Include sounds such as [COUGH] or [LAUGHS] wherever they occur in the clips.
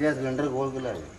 வித்தியாச சிலிண்டருக்கு ஹோல்குள்ளே இருக்குது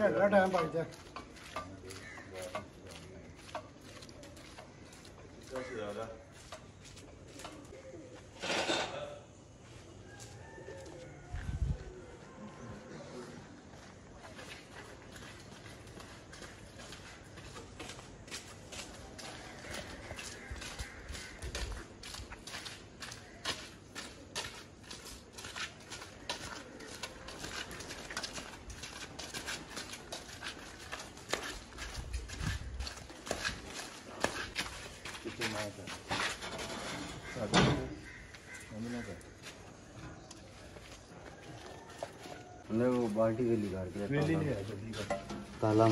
ਘੰਟਾ ਟਾਈਮ ਪਾਈ हमने वो बाल्टी वेली जल्दी का ताला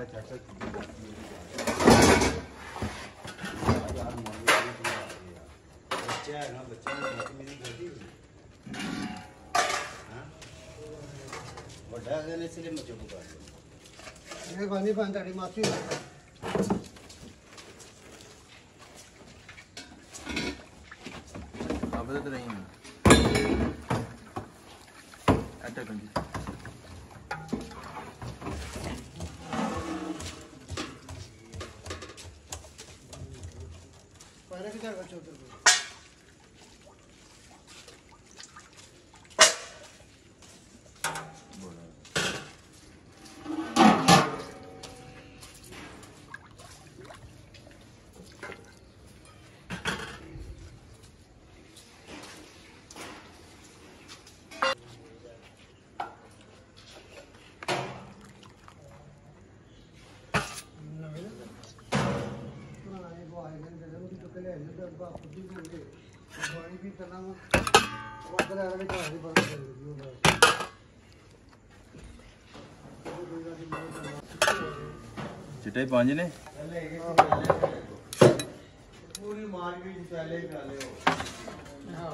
बच्चा है ना बच्चा मेरी गलती बड़ा है ना इसलिए मुझे बुला ये पानी पान ताड़ी माफ़ी अब तो नहीं अटक गई రెడ్డి గారు వచ్చి चिट्टे पाँच ने? पूरी मार्केट पहले काले हो हाँ।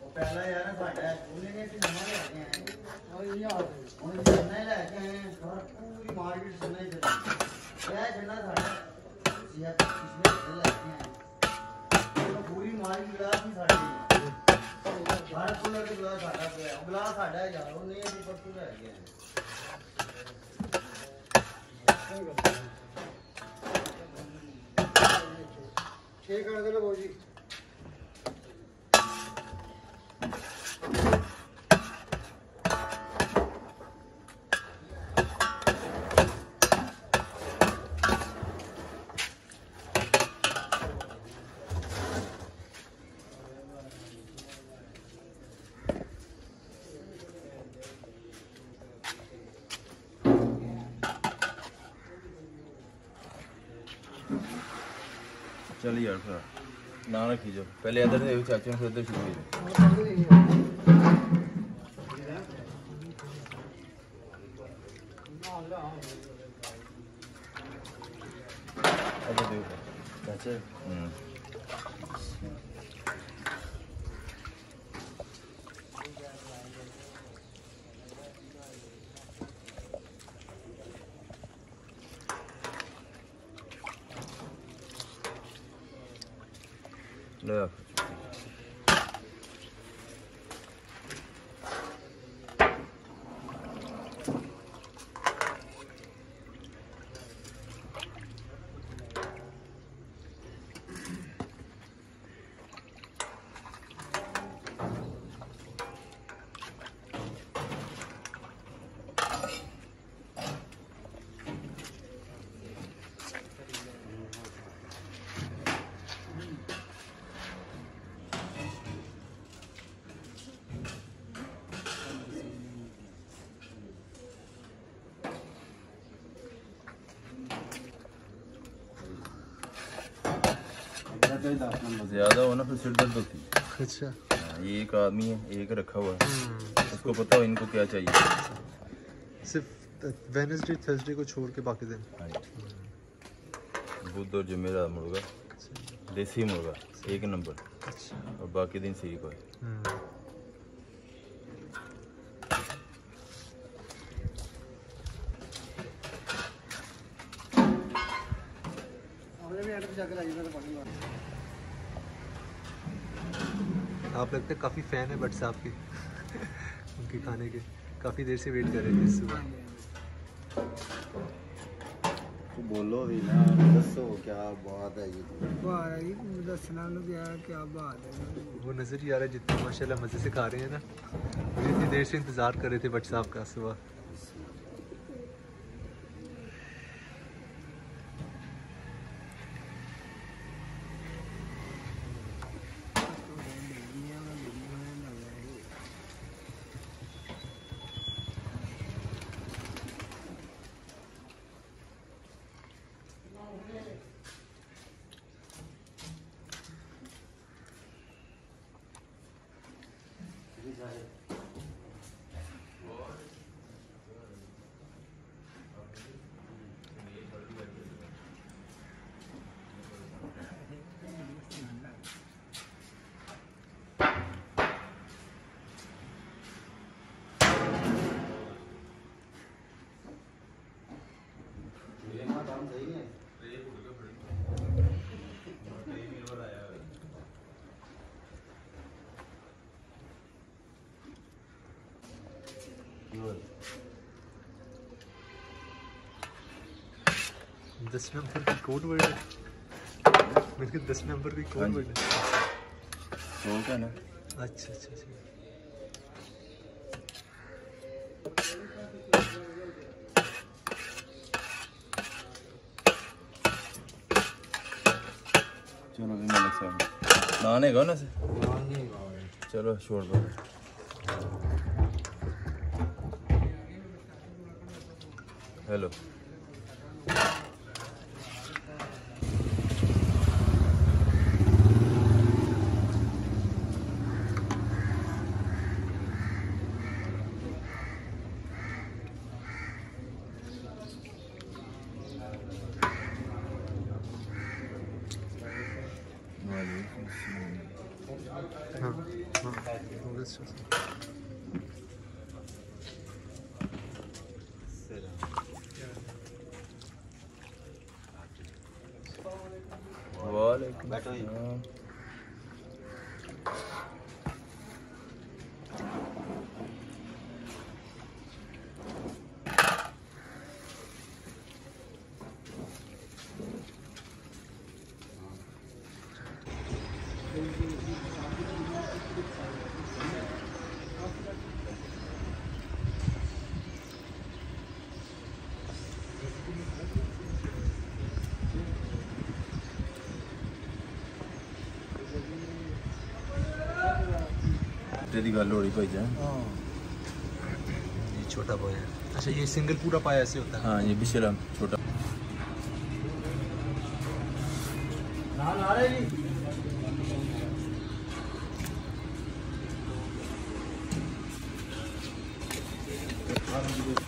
वो पहला यार साडा पूरे ने ते नवा लेके आए और ये और उन नए लेके आए और पूरी मार्केट सुनाई दे ये जन्ना साडा ये पिछले लेके आए ਜਿੰਨਾ ਸਾਡਾ ਇਹ ਪਿਛਲੇ ਸਾਲ ਲੈ ਕੇ ਆਏ ਉਹ ਪੂਰੀ ਮਾਰਕੀਟ ਗਲਾਸ ਹੀ ਸਾਡੀ ਸਾਰਾ ਕੂਲਰ ਦੇ ਗਲਾਸ ਸਾਡਾ ਪਿਆ ਉਹ ਗਲਾਸ ਸਾਡਾ ਹੈ ਯਾਰ ਉਹ ਨਹੀਂ ਅਸੀਂ ਪਰਸੋਂ ਲੈ ਕੇ ਆਏ ਛੇ ਕਰ ਦੇ ਲੋ ਜੀ पहले यार थोड़ा ना ना खींचो पहले इधर से चाचू ने उधर शुरू किया अच्छा देखो चाचा được. ज़्यादा हो ना फिर सिर दर्द होती है। अच्छा। हाँ, ये एक आदमी है एक रखा हुआ है। उसको पता हो इनको क्या चाहिए। सिर्फ़ वेनसडे थर्सडे को छोड़ के बाकी दिन। हाँ बुध और जुमेरात मुर्गा। देसी मुर्गा एक नंबर। अच्छा। और बाकी दिन सीख है। हम्म, जाकर आई मैं पानी मार आप लगते हैं काफ़ी फ़ैन है बट साहब के [LAUGHS] उनके खाने के। काफ़ी देर से वेट कर रहे थे सुबह तो बोलो भी ना दसो क्या बात है ये? क्या क्या बात है। वो नज़र ही आ रहा है जितना माशाल्लाह मज़े से खा रहे हैं ना। मुझे इतनी देर से इंतज़ार कर रहे थे बट साहब का सुबह। दस नंबर की कोड वर्ड है? मेरे को दस नंबर की हाँ कोड वर्ड है? सौ का ना? अच्छा अच्छा अच्छा। चलो भी मलिक साहब नाने का ना से चलो छोड़ दो। हेलो। 拜托你 अस्सलाम। तेरी गल हो रही भाई जान। ये छोटा बॉय है। अच्छा ये सिंगल पूरा पाया ऐसे होता है? हाँ ये भी शराब छोटा। नाल आ रहे जी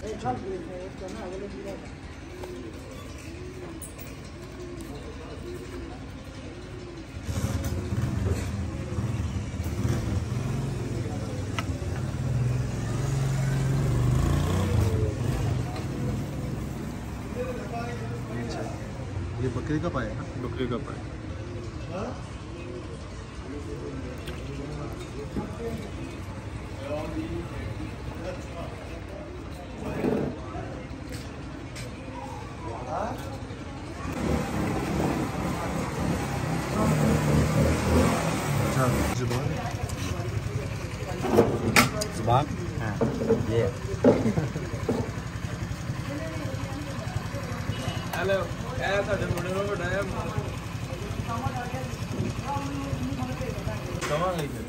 अच्छा ये बकरी का पाया है ना बकरी का पाए अच्छा ज़ुबान ज़ुबान हाँ ये कहाँ गई फिर